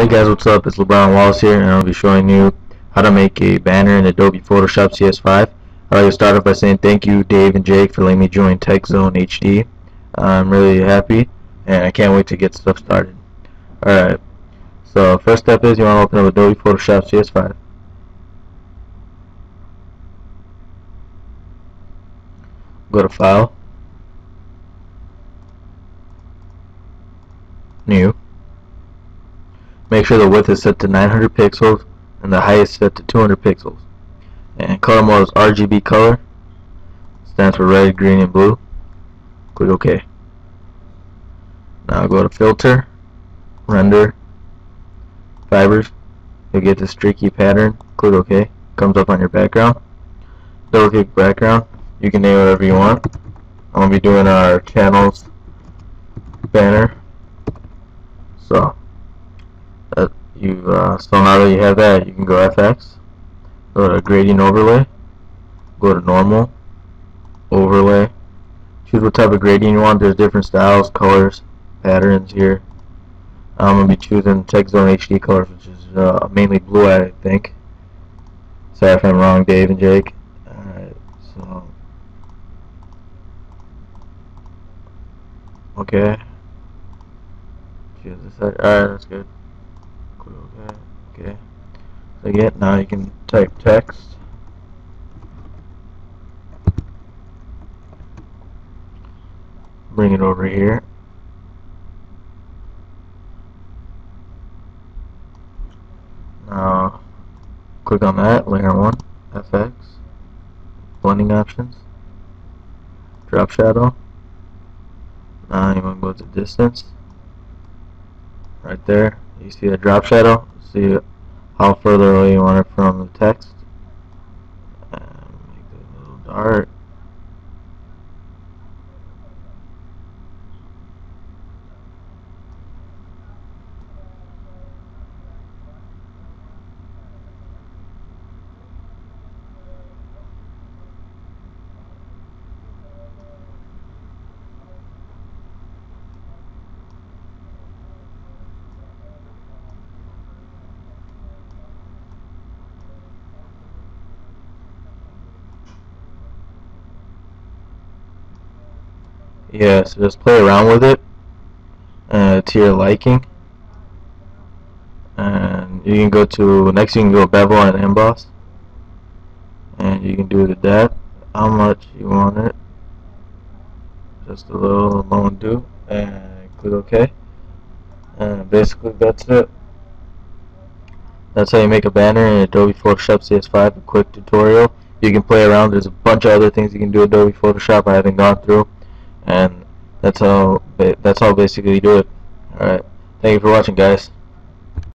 Hey guys, what's up? It's Jabran Wallace here, and I'll be showing you how to make a banner in Adobe Photoshop CS5. I'd like to start off by saying thank you, Dave and Jake, for letting me join TechZone HD. I'm really happy, and I can't wait to get stuff started. Alright, so first step is you want to open up Adobe Photoshop CS5. Go to File, New. Make sure the width is set to 900 pixels and the height is set to 200 pixels. And color mode is RGB color. Stands for red, green, and blue. Click OK. Now go to Filter, Render, Fibers. You'll get the streaky pattern. Click OK. Comes up on your background. Double click background. You can name whatever you want. I'm going to be doing our channels banner. So you uh, so now that you have that you can go FX go to gradient overlay go to normal overlay. Choose what type of gradient you want. There's different styles colors patterns here. I'm gonna be choosing TechZone HD colors which is uh, mainly blue I think. Sorry if I'm wrong Dave and Jake. Alright so. Okay. Choose this alright that's good okay. Okay so yeah now you can type text. Bring it over here. Now click on that layer 1 FX blending options drop shadow. Now you want to go to distance right there you see the drop shadow? See how further away you want it from the text? And make it a little dark yeah so just play around with it uh, to your liking. And you can go to next you can go bevel and emboss. And you can do the depth how much you want it. Just a little low and do and click OK. And basically that's it. That's how you make a banner in Adobe Photoshop CS5 a quick tutorial. You can play around there's a bunch of other things you can do Adobe Photoshop I haven't gone through and that's how that's how basically do it. Alright. Thank you for watching guys